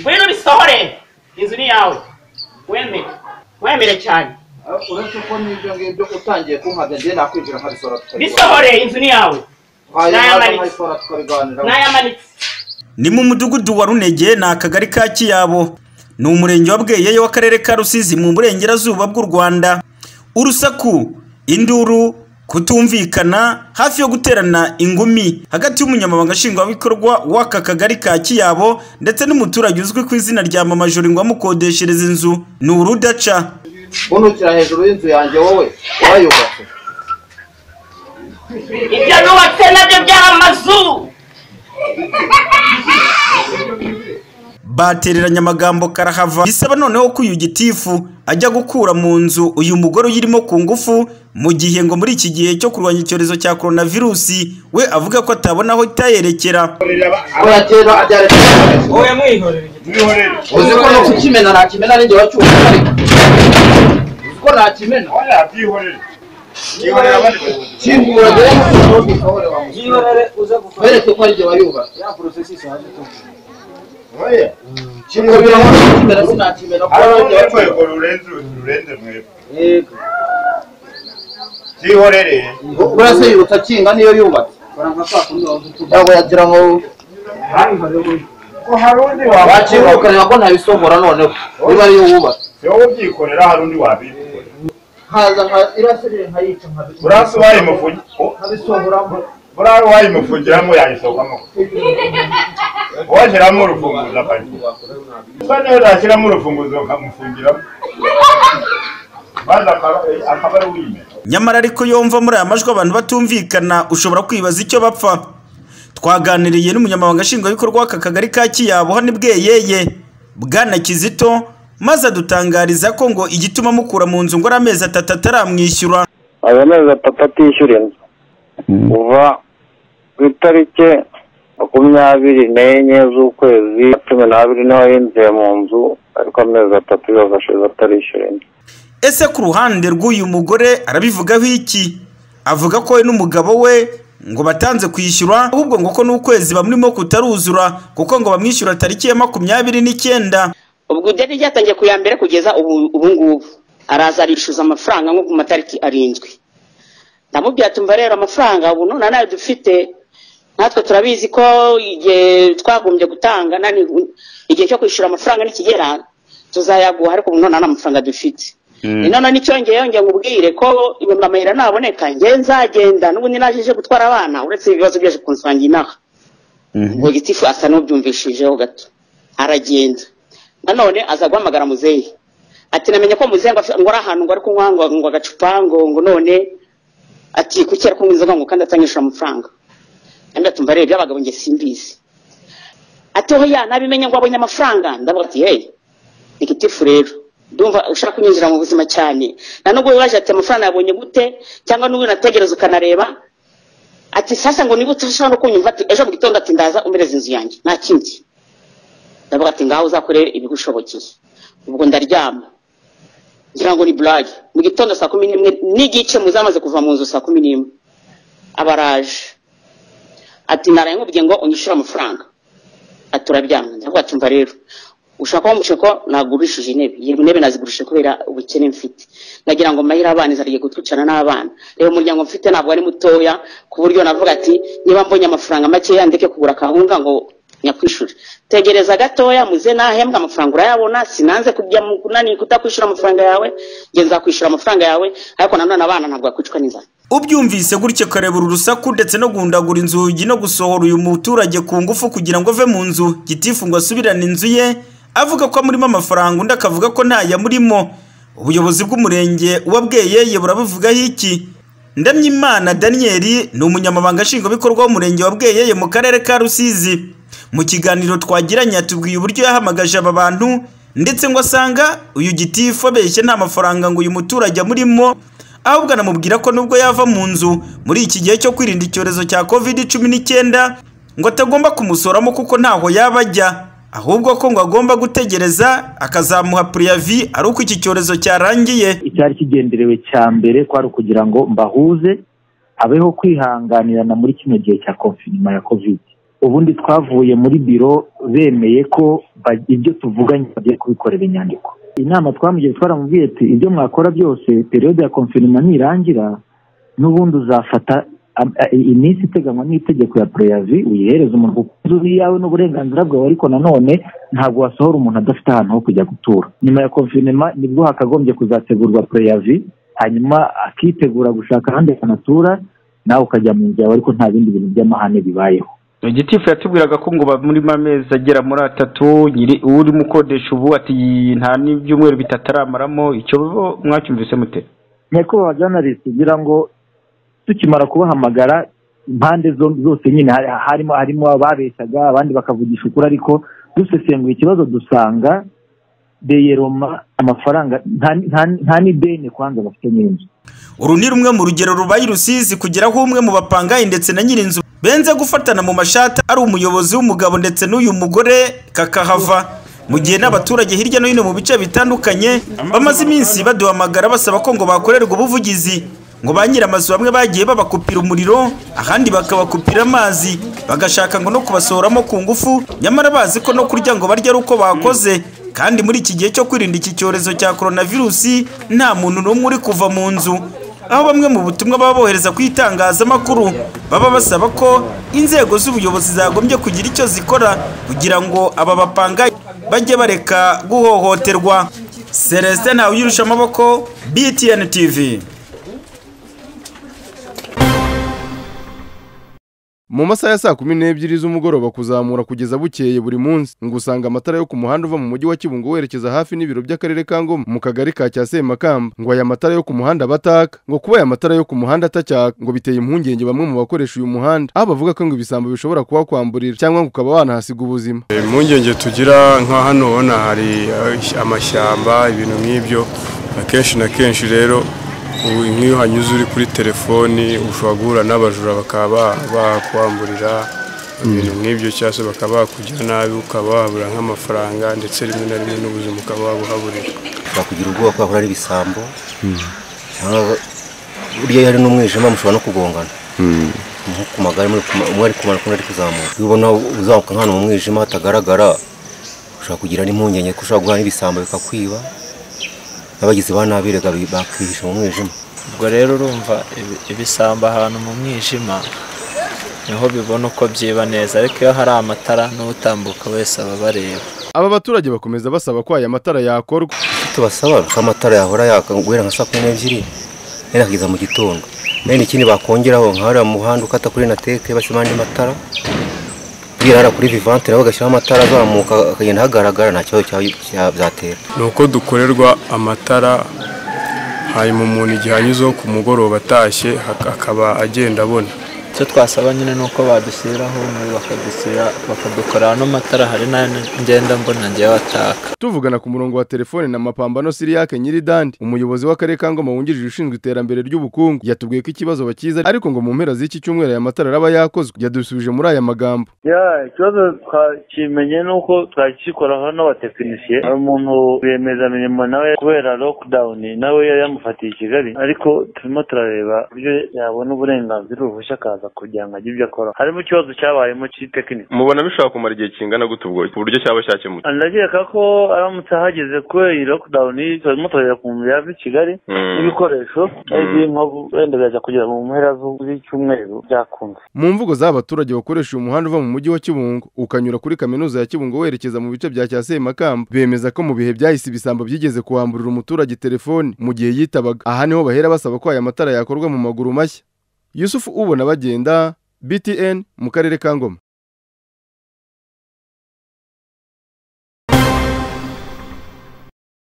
ngwino bisohore inzu ni yawe wemere wemere cyane uretse ko n'ibyo ngibyo utangiye kunkabya njye nakwinjira nkabisora bisohore inzu ni yawe N'ayamanitse. ni mu mudugudu wa runege ni akagari ka kiyabo. Ni umurenge wa bweyeye w'akarere ka rusizi mu burengerazuba bw'u rwanda. Urusaku induru kutumvikana hafi yo guterana ingumi hagati y'umunyamabanga nshingwabikorwa w'aka kagari ka kiyabo ndetse n'umuturage uzwi ku izina rya mama jori ngo amukodeshereza inzu. Ni urudaca. Bunukira hejuru y'inzu yanjye wowe? Wayubatse. Ibyo nubatse na byo byari amazu. Batereranya amagambo karahava. Bisaba noneho ko uyu gitifu ajya gukura mu nzu uyu mugore uyirimo ku ngufu mu gihe ngo muri iki gihe cyo kurwanya icyorezo cya coronavirusi we avuga ko atabona aho itayerekera. chimera sina chimera ariko yego rurenze rurenze mwebwe yego zihorere bura se yutsa kinga niyo yubatse ntabwo yagira ngo wacibukanira ko ntabisongora noneho niba ariyo wubatse iyo ubyikorera hari undi wabikorera haza nka irasire nkayica nkabikorera burasi ubaye umufugi burasi ubaye umufugiramo yayisohokamo washyiramo urufunguzo akayifunga gusa niyo urufunguzo ukamufungiramo maze akaba akaba ari uwimena nyamara ariko yumva muri aya majwi abantu batumvikana ushobora kwibaza icyo bapfa. Twaganiriye n'umunyamabanga nshingwabikorwa w'aka kagari ka kiyabo hano bweyeye bwana kizito maze adutangariza ko ngo igituma mukura mu nzu ngo ari amezi atatu ataramwishyura. Ayo mezi atatu atishyura inzu kuva ku itariki makumyabiri n'enye z'ukwezi cumi n'abiri ni ho yinjiye mu nzu ariko amezi atatu yose ashize atarishyura ese ku ruhande rw'uyu mugore arabivugaho iki? Avuga ko we n'umugabo we ngo batanze kwishyura ahubwo ngo ko n'ukwezi bamurimo kutaruzura kuko ngo bamwishyura tariki ya makumyabiri n'icyenda. Ubwo ideni ryatangiye ku ya mbere kugeza ubu ubu ngubu. Araza arishyuza amafaranga nko ku matariki arindwi. Ndamubwira tumva rero amafaranga ubu none na yo dufite natwe turabizi ko igihe twagombye gutanga nani igihe cyo kwishyura amafaranga nikigera tuzayaguha ariko ubu nta mafaranga dufite. Ni none n'icyongeye yongeye ngubwire ko amayira naboneka. Njye nzagenda n'ubundi naje gutwara abana uretse ibibazo byaje kunsangira inaha. Ubwo gitifu asa n'ubyumvishijeho gato. Aragenda. Nanone aza guhamagara muzeyi. Ati namenye ko muzeyi ngo ngo ari ahantu ngo ari kunywa ngo ngo agacupa ngo ngo none ati kuki ari kunywa inzoga ngo kandi atanyishyura amafaranga kandi atumva rero iby'abagabo njye simbizi. Ati oya nabimenye ngo abonye amafaranga? Ndavuga ati hey ni gitifu rero. Ndumva ushaka kunyinjira mu buzima cyane. Na nubwo wibaje ati amafaranga yabonye gute? Cyangwa n'ubu nategereza ukanareba? Ati sasa ngo niba utashobora no kunyumva ati ejo mu gitondo ati ndaza umereze inzu yanjye. Nta kindi. Ndavuga ati ngaho uzakorere ibigushobokeye ubwo ndaryama. Ngira ngo ni burage mu gitondo saa kumi n'imwe n'igice muzamaze kuva mu nzu saa kumi n'imwe. Aba araje ati naraye nkubwiye ngo unyishyure amafaranga. Ati urabyanga ndavuga ati mva rero. Ushaka kumushe ko nagurishije intebe. Iyi ntebe nazigurishije kubera ubukene mfite. Nagira ngo mahire abana izariye gutwicana n'abana. Reba umuryango mfite ntabwo ari mutoya. Ku buryo navuga ati niba mbonye amafaranga makeya ndeke kugura akawunga ngo nyakwishyure tegereza gatoya muze nahembwa amafaranga urayabona. Sinanze kujya mu kunani kutakwishyura amafaranga yawe. Nge nzakwishyura amafaranga yawe. Ariko nanone abana ntabwo bakwicwa n'inzara. Ubyumvise gutyo ukareba uru rusaku ndetse no guhundagura inzugi no gusohora uyu muturage ku ngufu kugira ngo ave mu nzu. Gitifu ngo asubirane inzu ye avuga ko amurimo amafaranga undi akavuga ko ntayamurimo ubuyobozi bw'umurenge wa bweyeye burabivugaho iki? Ndamyimana daniyeli ni umunyamabanga nshingwabikorwa w'umurenge wa bweyeye mu karere ka rusizi. Mu kiganiro twagiranye yatubwiye uburyo yahamagaje aba bantu ndetse ngo asanga uyu gitifu abeshye nta mafaranga ngo uyu muturage amurimo. Ahubwo anamubwira ko nubwo yava mu nzu muri iki gihe cyo kwirinda icyorezo cya covid cumi n'icyenda ngo atagomba kumusoramo kuko ntaho yaba ajya. Ahubwo ko ngo agomba gutegereza akazamuha puriyavi ari uko iki cyorezo cyarangiye. Icyari kigenderewe cya mbere kwari ukugira ngo mbahuze habeho kwihanganirana muri kino gihe cya konfinima ya kovide ubundi twavuye muri biro bemeye ko ibyo tuvuganye bagiye kubikorera inyandiko. Inama twamugiye twaramubwiye ati ibyo mwakora byose periyode ya konfinima nirangira n'ubundi uzafata iminsi iteganywa n'itegeko ya preyavi uyihereza umuntu kuko inzu ni iyawe n'uburenganzira bwawe. Ariko nanone ntabwo wasohora umuntu adafite ahantu ho kujya gutura. Nyuma ya konfinima ni bwo hakagombye kuzategurwa preyavi hanyuma akitegura gushaka ahandi akanatura nawe ukajya mu nzu yawe ariko nta bindi bintu by'amahane bibayeho. Gitifu yatubwiraga ko ngo bamurimo amezi agera muri atatu nyiri urimo ukodesha ubu ati nta n'ibyumweru bitatu aramaramo icyo bo mwacyumvise mute? Nyakubahwa journalist kugira ngo tukimara kubahamagara impande zo- zose nyine hari- harimo harimo ababeshyaga abandi bakavugisha ukuri ariko dusesenguye ikibazo dusanga beyeroma amafaranga nta- n'ideni kwanza bafite nyinshi. Uru ni rumwe mu rugero rubaye rusizi kugera aho umwe mu bapangayi ndetse na nyir'inzu benze gufatana mu mashati ari umuyobozi w'umugabo ndetse n'uyu mugore kakahava. Mu gihe n'abaturage hirya no hino mu bice bitandukanye bamaze iminsi baduhamagara basaba ko ngo bakorerwa ubuvugizi ngo ba nyir'amazu bamwe bagiye babakupira umuriro ahandi bakabakupira amazi. Bagashaka ngo no kubasohoramo ku ngufu nyamara bazi ko no kurya ngo barya ari uko bakoze. Kandi muri iki gihe cyo kwirinda iki cyorezo cya coronavirusi nta muntu n'umwe uri kuva mu nzu. Aho bamwe mu butumwa baba bohereza ku itangazamakuru baba basaba ko inzego z'ubuyobozi zagombye kugira icyo zikora kugira ngo aba bapanga bajye bareka guhohoterwa. Celestin ntawuyirusha amaboko btn tv mu masaha ya saa kumi n'ebyiri z'umugoroba kuzamura kugeza bukeye buri munsi. Ngo usanga amatara yo ku muhanda uva mu mujyi wa kibungo werekeza hafi n'ibiro by'akarere ka ngoma mu kagari ka cya semakamba ngo aya matara yo ku muhanda bataka ngo kuba aya matara yo ku muhanda atacyaka ngo biteye impungenge bamwe mu bakoresha uyu muhanda. Aho bavuga ko ngo ibisambo bishobora kuba kwamburira cyangwa ngo ukaba wanahasiga ubuzima. Impungenge tugira nka hano ubona hari eh, amashyamba ibintu nk'ibyo. Akenshi na kenshi rero nk'iyo hanyuze uri kuri telefoni ushobora guhura n'abajura bakaba bakwamburira ibintu nk'ibyo cyangwa se bakaba bakugira nabi ukaba wabura nk'amafaranga ndetse rimwe na rimwe n'ubuzima ukaba wabuhaburira. Ushobora kugira ubwoba ko hahora ari ibisambo cyangwa burya iyo hari n'umwijima mushobora no kugongana. Nko ku magare umwe ari kumanuka undi ari kuzamuka. Iyo ubona uzamuka nk'ahantu mu mwijima hatagaragara ushobora kugira n'impungenge ko ushobora guhura n'ibisambo bikakwiba. N'abagizi ba nabi rega bi- bakwihisha mu mwijima. Ubwo rero urumva ibi- ibisambo ahantu mu mwijima ni ho bibona uko byiba neza. Ariko iyo hari amatara n'utambuka wese aba abareba. Aba baturage bakomeza basaba ko aya matara yakorwa. Tubasaba ko amatara yahora yaka guhera nka saa kumi n'ebyiri yari kugeza mu gitondo. Nayo ikindi bakongeraho nka hariya mu muhanda ukata kuri nateke bashyiramo andi matara. Bwira hariya kuri vivante nabo bagashyiraho amatara azamuka akagenda hagaragara nta kibazo byatera. Ni uko dukorerwa amatara hanyuma umuntu igihe anyuzeho ku mugoroba atashye akaba agenda abona. Icyo twasaba nyine ni uko badushyiriraho umwe bakadushyira bakadukorera ano matara hari n'ayo ngenda mbona ngewe ataka. Tuvugana ku murongo wa telefone na mapambano siriyake nyiridandi umuyobozi w'akarere ka ngoma wungirije ushinzwe iterambere ry'ubukungu. Yatubwiye ko ikibazo bakiza ariko ngo mu mpera z'iki cyumweru aya matara araba yakozwe. Yadusubije muri aya magambo. Ya ikibazo twakimenye ni uko twakikoraho n'abatekinisiye hari umuntu rwiyemezamirimo nawe kubera lockdown nawe yari yamufatiye i kigali. Ariko turimo turareba uburyo yabona uburenganzira uruhushya akaza kugira ngo agire ibyo akora. Harimo ikibazo cyabayemo cy'itekiniki mubona bishobora kumara igihe kingana gute ubwo? Ku buryo cyaba cyakemutse? Ndakeka ko aramutse ahageze kubera iyi lockdown turareba ku muntu yava i kigali n'ibikoresho ari nko wenda birajya kugera mu mpera z'icyumweru byakunze. Mu mvugo z'abaturage bakoresha uyu muhanda uva mu mujyi wa kibungo ukanyura kuri kaminuza ya kibungo werekeza mu bice bya cya semakamba bemeza ko mu bihe byahise ibisambo byigeze kuwamburira umuturage telefoni mu gihe yitabaga. Aha ni ho bahera basaba ko aya matara yakorwa mu maguru mashya. Yusufu ubona bagenda btn mu karere ka ngoma.